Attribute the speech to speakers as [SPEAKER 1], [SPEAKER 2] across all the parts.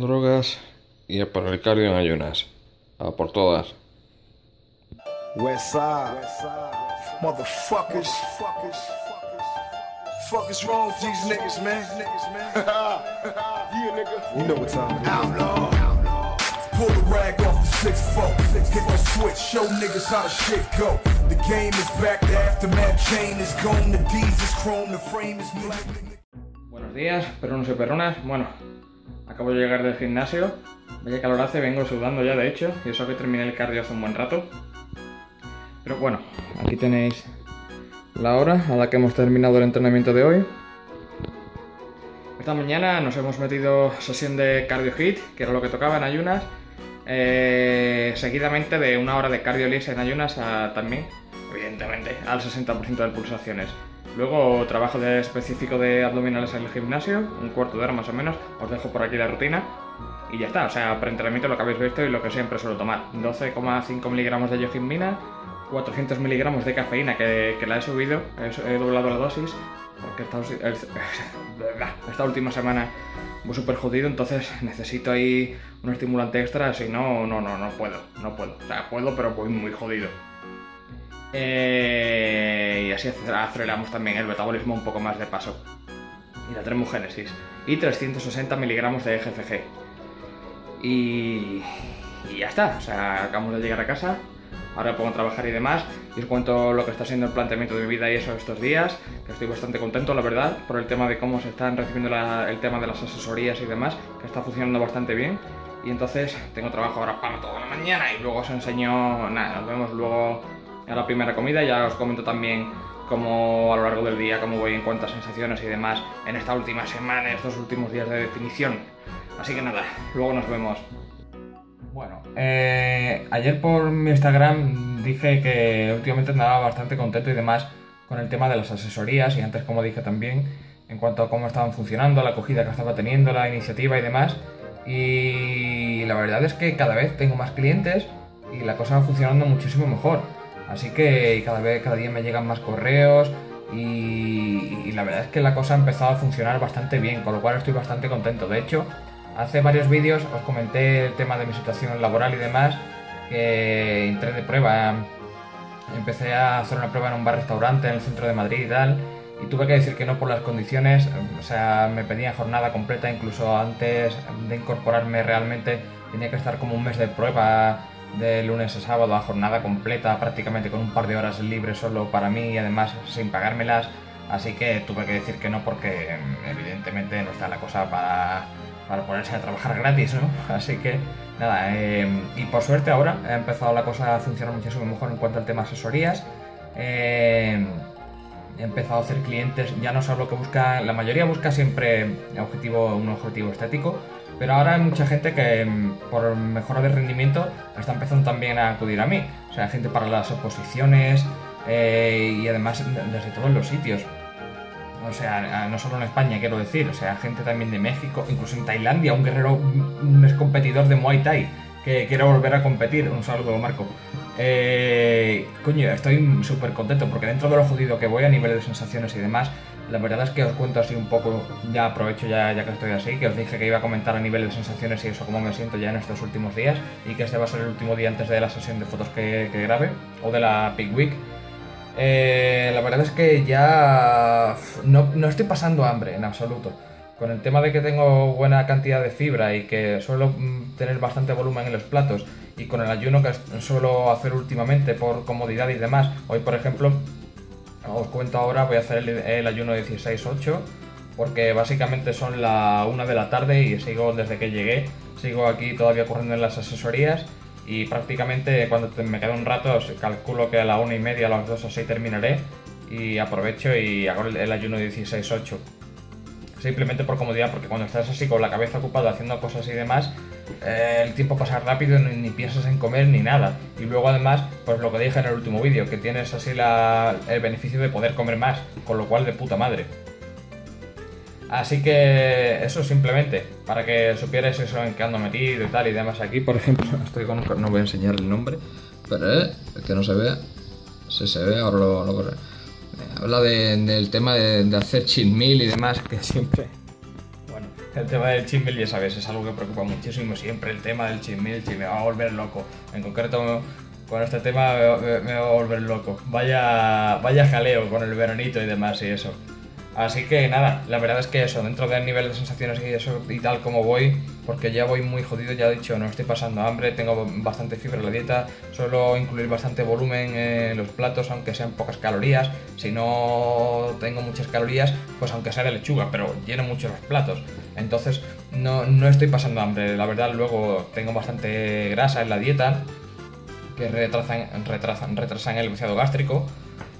[SPEAKER 1] drogas y a por el cardio en ayunas. A por todas.
[SPEAKER 2] West side. Motherfuckers. Fuck is wrong with these niggas, man? yeah, nigga. You know what time it is. Outlaw. Pull the rag off the six four. Hit the switch, show niggas how the shit go. The game is back, the aftermath chain is gone, the D's is chrome, the frame is black.
[SPEAKER 3] Buenos días, perrunos y perrunas. Bueno, acabo de llegar del gimnasio. Vaya calor hace, vengo sudando ya de hecho, y eso que terminé el cardio hace un buen rato. Pero bueno, aquí tenéis la hora a la que hemos terminado el entrenamiento de hoy. Esta mañana nos hemos metido sesión de cardio hit, que era lo que tocaba en ayunas, eh, seguidamente de una hora de cardio lisa en ayunas también, evidentemente, al 60% de pulsaciones. Luego trabajo de específico de abdominales en el gimnasio, un cuarto de hora más o menos, os dejo por aquí la rutina. Y ya está, o sea, preentrenamiento lo que habéis visto y lo que siempre suelo tomar. 12,5 miligramos de yohimbina, 400 miligramos de cafeína que, que la he subido, he, doblado la dosis, porque esta, última semana voy súper jodido, entonces necesito ahí un estimulante extra, si no, no, no, no puedo, no puedo. O puedo, pero voy muy jodido. Eh, y así aceleramos también el metabolismo un poco más de paso. Y la termogénesis. Y 360 miligramos de GFG. Y, y ya está, o sea, acabamos de llegar a casa, ahora pongo a trabajar y demás, y os cuento lo que está siendo el planteamiento de mi vida y eso estos días, que estoy bastante contento, la verdad, por el tema de cómo se están recibiendo el tema de las asesorías y demás, que está funcionando bastante bien. Y entonces tengo trabajo ahora para toda la mañana y luego os enseño, nada, nos vemos luego a la primera comida, ya os comento también cómo a lo largo del día, cómo voy en cuanto a sensaciones y demás en esta última semana, estos últimos días de definición. Así que nada, luego nos vemos. Bueno, eh, ayer por mi Instagram dije que últimamente andaba bastante contento y demás con el tema de las asesorías y antes como dije también en cuanto a cómo estaban funcionando, la acogida que estaba teniendo, la iniciativa y demás. Y la verdad es que cada vez tengo más clientes y la cosa va funcionando muchísimo mejor. Así que cada vez, cada día me llegan más correos y, la verdad es que la cosa ha empezado a funcionar bastante bien, con lo cual estoy bastante contento. De hecho, Hace varios vídeos os comenté el tema de mi situación laboral y demás, que entré de prueba, empecé a hacer una prueba en un bar-restaurante en el centro de Madrid y tal, y tuve que decir que no por las condiciones, o sea, me pedían jornada completa, incluso antes de incorporarme realmente tenía que estar como un mes de prueba de lunes a sábado a jornada completa, prácticamente con un par de horas libres solo para mí y además sin pagármelas, así que tuve que decir que no porque evidentemente no está la cosa para para ponerse a trabajar gratis, ¿no? Así que nada, eh, y por suerte ahora ha empezado la cosa a funcionar muchísimo mejor en cuanto al tema asesorías. Eh, he empezado a hacer clientes, ya no solo que busca, la mayoría busca siempre objetivo, un objetivo estético, pero ahora hay mucha gente que por mejora de rendimiento está empezando también a acudir a mí. O sea, gente para las oposiciones eh, y además desde todos los sitios o sea, no solo en España, quiero decir, o sea, gente también de México, incluso en Tailandia, un guerrero, un ex competidor de Muay Thai que quiere volver a competir. Un saludo, Marco. Eh, coño, estoy súper contento porque dentro de lo jodido que voy a nivel de sensaciones y demás, la verdad es que os cuento así un poco, ya aprovecho ya, ya que estoy así, que os dije que iba a comentar a nivel de sensaciones y eso, cómo me siento ya en estos últimos días, y que este va a ser el último día antes de la sesión de fotos que, que grabe, o de la Big Week. Eh, la verdad es que ya no, no, estoy pasando hambre en absoluto. Con el tema de que tengo buena cantidad de fibra y que suelo mm, tener bastante volumen en los platos y con el ayuno que suelo hacer últimamente por comodidad y demás. Hoy, por ejemplo, os cuento ahora, voy a hacer el, el ayuno 16-8 porque básicamente son la 1 de la tarde y sigo desde que llegué, sigo aquí todavía corriendo en las asesorías y prácticamente cuando me queda un rato calculo que a la una y media, a las dos o seis terminaré y aprovecho y hago el, ayuno 16-8. Simplemente por comodidad, porque cuando estás así con la cabeza ocupada haciendo cosas y demás, eh, el tiempo pasa rápido, ni, ni, piensas en comer ni nada. Y luego además, pues lo que dije en el último vídeo, que tienes así la, el beneficio de poder comer más, con lo cual de puta madre. Así que eso simplemente, para que supierais eso en qué ando metido y tal y demás. Aquí, por ejemplo, estoy con un... no voy a enseñar el nombre, pero eh, que no se vea. Si se ve, ahora lo... lo habla de, del tema de, hacer cheat meal y demás, que siempre... El tema del meal, ya sabes, es algo que preocupa muchísimo siempre. El tema del cheat meal, me va a volver loco. En concreto, con este tema me, me va a volver loco. Vaya, vaya jaleo con el veranito y demás y eso. Así que nada, la verdad es que eso, dentro del nivel de sensaciones y eso y tal como voy, porque ya voy muy jodido, ya he dicho, no estoy pasando hambre, tengo bastante fibra en la dieta, suelo incluir bastante volumen en los platos, aunque sean pocas calorías. Si no tengo muchas calorías, pues aunque sea de lechuga, pero lleno mucho los platos. Entonces no, no estoy pasando hambre, la verdad luego tengo bastante grasa en la dieta, que retrasan, retrasan, retrasan el vaciado gástrico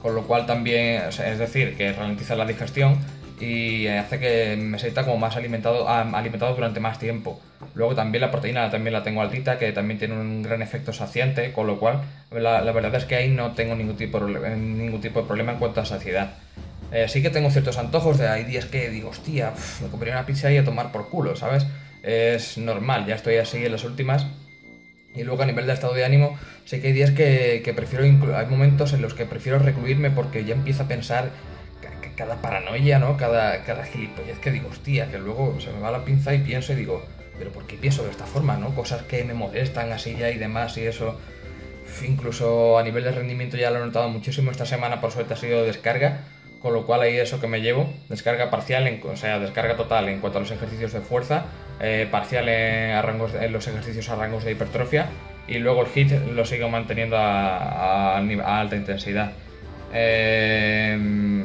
[SPEAKER 3] con lo cual también, es decir, que ralentiza la digestión y hace que me sienta como más alimentado, alimentado durante más tiempo. Luego también la proteína también la tengo altita, que también tiene un gran efecto saciante, con lo cual la, verdad es que ahí no tengo ningún tipo, ningún tipo de problema en cuanto a saciedad. Eh, sí que tengo ciertos antojos, de hay días que digo, hostia, me comería una pizza y a tomar por culo, ¿sabes? Es normal, ya estoy así en las últimas y luego a nivel de estado de ánimo, sé que hay días que, que prefiero, hay momentos en los que prefiero recluirme porque ya empiezo a pensar cada paranoia, ¿no? Cada, cada gilipollez que digo, hostia, que luego se me va la pinza y pienso y digo, pero ¿por qué pienso de esta forma, no? Cosas que me molestan así ya y demás y eso. Incluso a nivel de rendimiento ya lo he notado muchísimo. Esta semana por suerte ha sido descarga con lo cual ahí eso que me llevo, descarga parcial, en, o sea, descarga total en cuanto a los ejercicios de fuerza, eh, parcial en, los ejercicios a rangos de hipertrofia y luego el hit lo sigo manteniendo a, alta intensidad. Eh,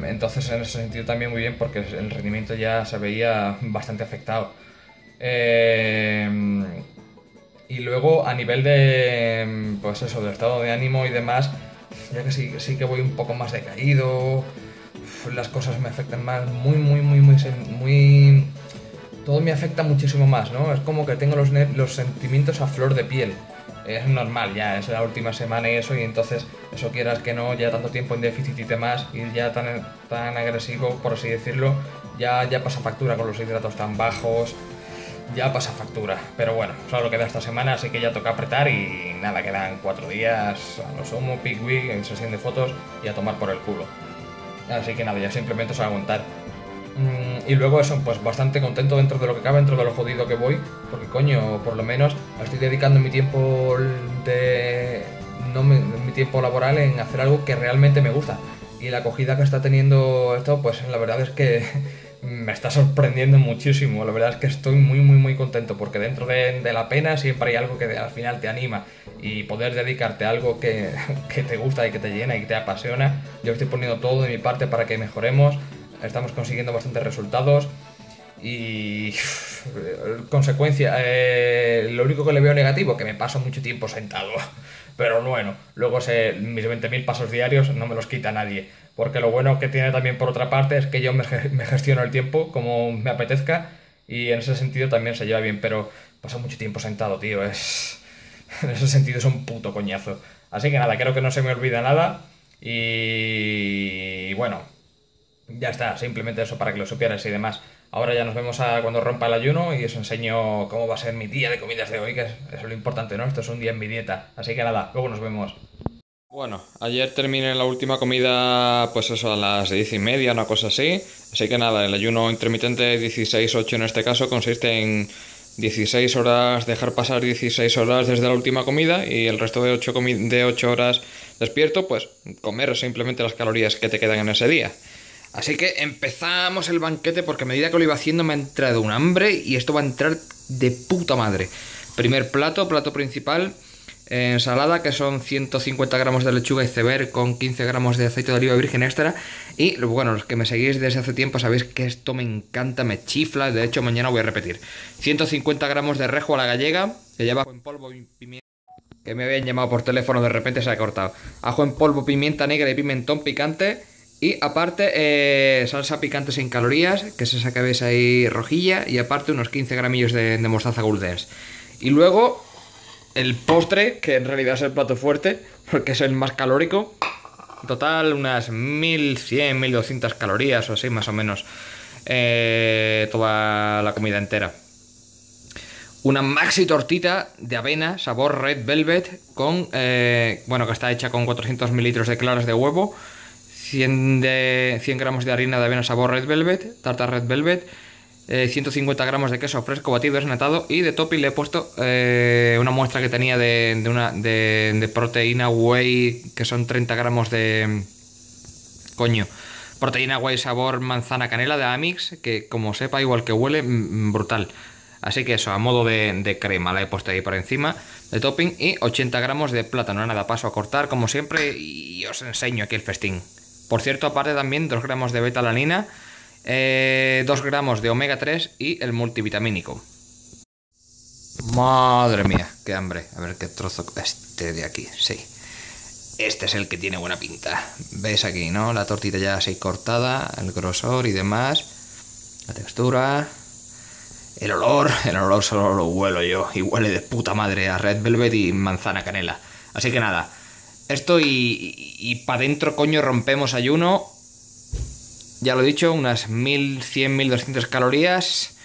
[SPEAKER 3] entonces en ese sentido también muy bien porque el rendimiento ya se veía bastante afectado. Eh, y luego a nivel de, pues eso, de estado de ánimo y demás, ya que sí, sí que voy un poco más decaído, las cosas me afectan más, muy, muy, muy, muy, muy... Todo me afecta muchísimo más, ¿no? Es como que tengo los, los sentimientos a flor de piel. Es normal, ya, es la última semana y eso, y entonces, eso quieras que no, ya tanto tiempo en déficit y demás, y ya tan, tan agresivo, por así decirlo, ya, ya pasa factura con los hidratos tan bajos, ya pasa factura. Pero bueno, solo queda esta semana, así que ya toca apretar y nada, quedan cuatro días, a lo sumo, pick week, en sesión de fotos y a tomar por el culo. Así que nada, ya simplemente es aguantar. Mm, y luego eso, pues bastante contento dentro de lo que cabe, dentro de lo jodido que voy, porque coño, por lo menos estoy dedicando mi tiempo de no mi, tiempo laboral en hacer algo que realmente me gusta. Y la acogida que está teniendo esto, pues la verdad es que me está sorprendiendo muchísimo. La verdad es que estoy muy, muy, muy contento porque dentro de, la pena siempre hay algo que al final te anima y poder dedicarte a algo que, que, te gusta y que te llena y que te apasiona. Yo estoy poniendo todo de mi parte para que mejoremos. Estamos consiguiendo bastantes resultados y consecuencia, eh, lo único que le veo negativo, que me paso mucho tiempo sentado. Pero bueno, luego sé, mis 20.000 pasos diarios no me los quita nadie. Porque lo bueno que tiene también por otra parte es que yo me, gestiono el tiempo como me apetezca y en ese sentido también se lleva bien, pero pasa mucho tiempo sentado, tío. Es... En ese sentido es un puto coñazo. Así que nada, creo que no se me olvida nada. Y bueno, ya está, simplemente eso para que lo supieras y demás. Ahora ya nos vemos a cuando rompa el ayuno y os enseño cómo va a ser mi día de comidas de hoy, que es, lo importante, ¿no? Esto es un día en mi dieta. Así que nada, luego nos vemos.
[SPEAKER 1] Bueno, ayer terminé la última comida, pues eso, a las diez y media, una cosa así. Así que nada, el ayuno intermitente 16-8 en este caso consiste en 16 horas, dejar pasar 16 horas desde la última comida y el resto de 8, de 8 horas despierto, pues comer simplemente las calorías que te quedan en ese día. Así que empezamos el banquete porque a medida que lo iba haciendo me ha entrado un hambre y esto va a entrar de puta madre. Primer plato, plato principal, ensalada que son 150 gramos de lechuga y ceber con 15 gramos de aceite de oliva virgen extra. Y bueno, los que me seguís desde hace tiempo sabéis que esto me encanta, me chifla. De hecho, mañana voy a repetir. 150 gramos de rejo a la gallega, que lleva en polvo y pimienta. Que me habían llamado por teléfono, de repente se ha cortado. Ajo en polvo, pimienta negra y pimentón picante y aparte, eh, salsa picante sin calorías, que es esa que ves ahí rojilla, y aparte unos 15 gramillos de, mostaza Goldens. Y luego, el postre, que en realidad es el plato fuerte, porque es el más calórico. Total, unas 1100, 1200 calorías o así, más o menos. Eh, toda la comida entera. Una maxi tortita de avena, sabor red velvet, con. Eh, bueno, que está hecha con 400 mililitros de claras de huevo 100, de, 100 gramos de harina de avena sabor Red Velvet, tarta Red Velvet,
[SPEAKER 3] 150 gramos de queso fresco batido desnatado y de topping le he puesto eh, una muestra que tenía de, una, de, proteína whey que son 30 gramos de... Coño. Proteína whey sabor manzana canela de Amix que como sepa igual que huele mm, brutal. Así que eso, a modo de, crema la he puesto ahí por encima de topping y 80 gramos de plátano. Nada, paso a cortar como siempre y os enseño aquí el festín. Por cierto, aparte también 2 gramos de betalanina, eh, 2 gramos de omega 3 y el multivitamínico. Madre mía, qué hambre. A ver qué trozo. Este de aquí, sí. Este es el que tiene buena pinta. ¿Ves aquí, no? La tortita ya así cortada, el grosor y demás. La textura. El olor, el olor solo lo huelo yo. Y huele de puta madre a Red Velvet y manzana canela. Así que nada. Esto y, y, para dentro, coño, rompemos ayuno. Ya lo he dicho, unas 1100, 1200 calorías.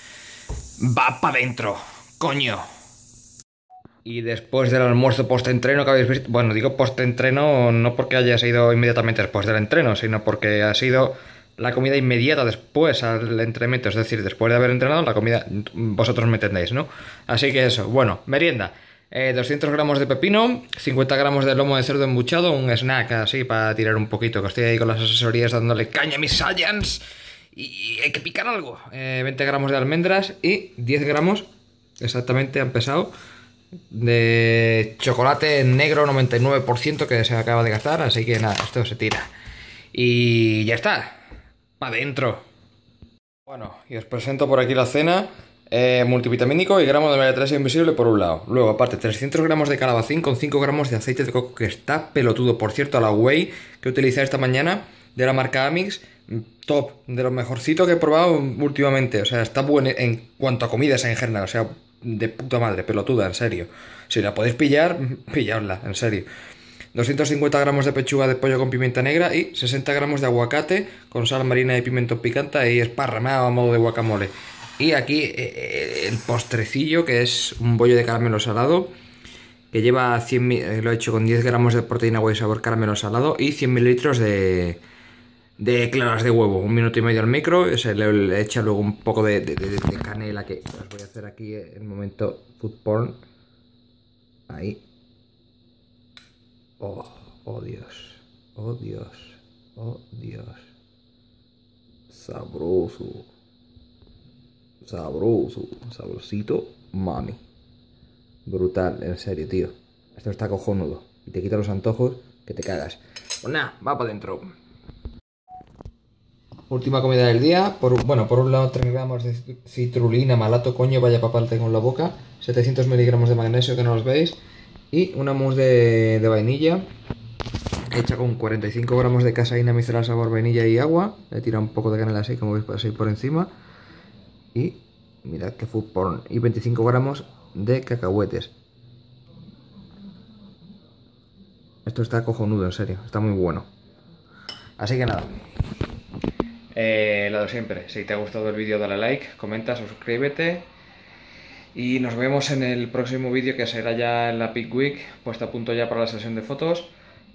[SPEAKER 3] Va para dentro, coño. Y después del almuerzo post-entreno que habéis visto, bueno, digo post-entreno no porque haya sido inmediatamente después del entreno, sino porque ha sido la comida inmediata después al entrenamiento, es decir, después de haber entrenado, la comida, vosotros me entendéis, ¿no? Así que eso, bueno, merienda. 200 eh, gramos de pepino, 50 gramos de lomo de cerdo embuchado, un snack así para tirar un poquito, que estoy ahí con las asesorías dándole caña a mis Saiyans y hay que picar algo. 20 eh, gramos de almendras y 10 gramos, exactamente han pesado, de chocolate negro 99% que se acaba de gastar, así que nada, esto se tira. Y ya está, para adentro. Bueno, y os presento por aquí la cena. Eh, multivitamínico y gramo de omega 3 invisible por un lado. Luego, aparte, 300 gramos de calabacín con 5 gramos de aceite de coco que está pelotudo. Por cierto, la whey que utilicé esta mañana de la marca Amix, top, de lo mejorcito que he probado últimamente. O sea, está bueno en cuanto a comidas en general. O sea, de puta madre, pelotuda, en serio. Si la podéis pillar, pilladla, en serio. 250 gramos de pechuga de pollo con pimienta negra y 60 gramos de aguacate con sal marina y pimiento picante y esparramado a modo de guacamole. Y aquí eh, eh, el postrecillo, que es un bollo de caramelo salado, que lleva 100, eh, lo he hecho con 10 gramos de proteína whey sabor caramelo salado y 100 mililitros de, de claras de huevo. Un minuto y medio al micro, se le, echa luego un poco de, canela, que os voy a hacer aquí en el momento food porn. Ahí. Oh, oh Dios, oh Dios, oh Dios. Sabroso sabroso, sabrosito, mami. Brutal, en serio, tío. Esto está cojonudo. Y te quita los antojos que te cagas. Pues nada, va para adentro. Última comida del día. Por, bueno, por un lado 3 gramos de citrulina, malato, coño, vaya papal tengo en la boca. 700 miligramos de magnesio, que no los veis. Y una mousse de, vainilla. Hecha con 45 gramos de caseína micelar sabor vainilla y agua. Le tira un poco de canela así, como veis, así por encima y mirad que food y 25 gramos de cacahuetes. Esto está cojonudo en serio está muy bueno. Así que nada. Eh, lo de siempre. Si te ha gustado el vídeo dale like comenta suscríbete. Y nos vemos en el próximo vídeo que será ya en la Peak Week puesto a punto ya para la sesión de fotos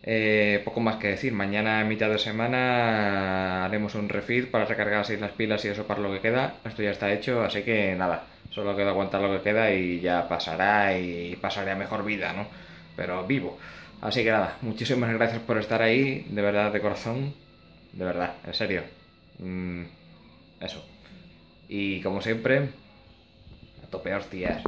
[SPEAKER 3] eh, poco más que decir, mañana mitad de semana haremos un refit para recargar así las pilas y eso para lo que queda. Esto ya está hecho, así que nada, solo queda aguantar lo que queda y ya pasará y pasaré a mejor vida, ¿no? Pero vivo. Así que nada, muchísimas gracias por estar ahí, de verdad, de corazón, de verdad, en serio. Mm, eso. Y como siempre, a tope hostias.